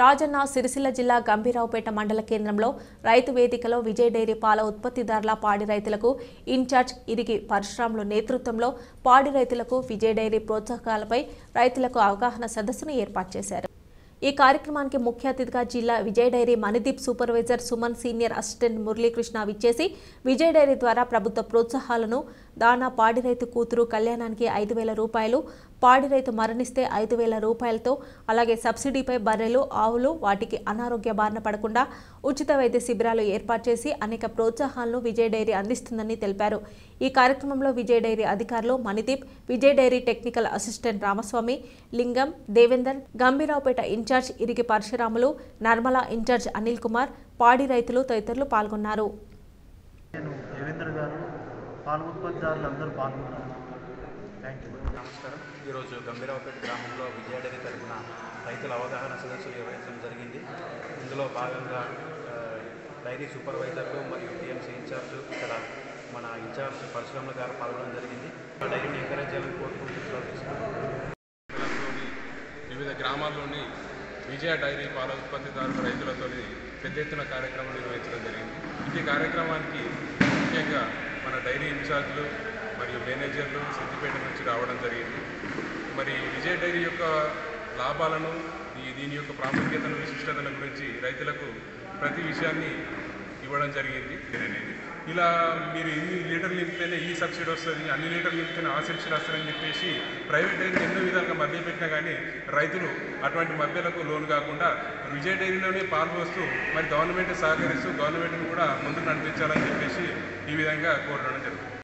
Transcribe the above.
రాజన్న సిరిసిల్ల జిల్లా గంభీరావుపేట మండల కేంద్రంలో రైతు వేదికలో విజయ డైరీ పాల ఉత్పత్తిదారుల పాడి రైతులకు ఇన్ఛార్జ్ ఇరిగి పరశురాములు నేతృత్వంలో పాడి రైతులకు విజయ డైరీ ప్రోత్సాహకాలపై రైతులకు అవగాహన సదస్సును ఏర్పాటు చేశారు. ఈ కార్యక్రమానికి ముఖ్య అతిథిగా జిల్లా Vijay dairy Manideep supervisor Suman senior assistant Muralikrishna విచ్చేసి విజయ్ డైరీ ద్వారా ప్రభుత్వ ప్రోత్సాహాలను దానా పాడి రైతు కూతురు కళ్యాణానికి ఐదు వేల రూపాయలు పాడి రైతు మరణిస్తే ఐదు వేల రూపాయలతో అలాగే సబ్సిడీపై బర్రెలు ఆవులు వాటికి అనారోగ్య బారిన పడకుండా ఉచిత వైద్య శిబిరాలు ఏర్పాటు చేసి అనేక ప్రోత్సాహాలను విజయ్ డైరీ అందిస్తుందని తెలిపారు. ఈ కార్యక్రమంలో విజయ్ డైరీ అధికారులు Manideep Vijay dairy technical assistant Ramaswamy Lingam Devender Gambhiraopet incharge Irigi Parashuramulu Narmala incharge Anil Kumar పాడి రైతులు తదితరులు పాల్గొన్నారు. పాల ఉత్పత్తిదారులు అందరూ పాల్గొన్నారు. థ్యాంక్ యూ నమస్కారం ఈరోజు గంభీరావుపేట గ్రామంలో విజయ డైరీ తరపున రైతుల అవగాహన సదస్సు నిర్వహించడం జరిగింది. ఇందులో భాగంగా డైరీ సూపర్వైజర్లు మరియు టీఎంసీ ఇన్ఛార్జ్ ఇక్కడ మన ఇన్ఛార్జ్ పరశురాములు గారు పాల్గొనడం జరిగింది. ఆ డైరీని ఎంకరేజ్ చేయాలని కోరుకుంటూ సెలవు తీసుకున్నాను. మండలంలోని వివిధ గ్రామాల్లోని విజయ డైరీ పాల ఉత్పత్తిదారుల రైతులతో పెద్ద ఎత్తున కార్యక్రమం నిర్వహించడం జరిగింది. ఈ కార్యక్రమానికి ముఖ్యంగా మన డైరీ ఇన్ఛార్జ్లు మరియు మేనేజర్లు సిద్దిపేట నుంచి రావడం జరిగింది. మరి విజయ డైరీ యొక్క లాభాలను దీని యొక్క ప్రాముఖ్యతను విశిష్టతను గురించి రైతులకు ప్రతి విషయాన్ని ఇవ్వడం జరిగింది. ఇలా మీరు ఎన్ని లీటర్లు నింపితేనే ఈ సబ్సిడీ వస్తుంది అన్ని లీటర్లు నింపితేనే ఆ సబ్సిడీ వస్తుందని చెప్పేసి ప్రైవేట్ డైరీలు ఎన్నో విధాలుగా మభ్య పెట్టినా కానీ రైతులు అటువంటి మభ్యలకు లోన్ కాకుండా విజయ డైరీలోనే పాల్గొస్తూ మరి గవర్నమెంట్ సహకరిస్తూ గవర్నమెంట్ని కూడా ముందుకు నడిపించాలని చెప్పేసి ఈ విధంగా కోరడం జరుగుతుంది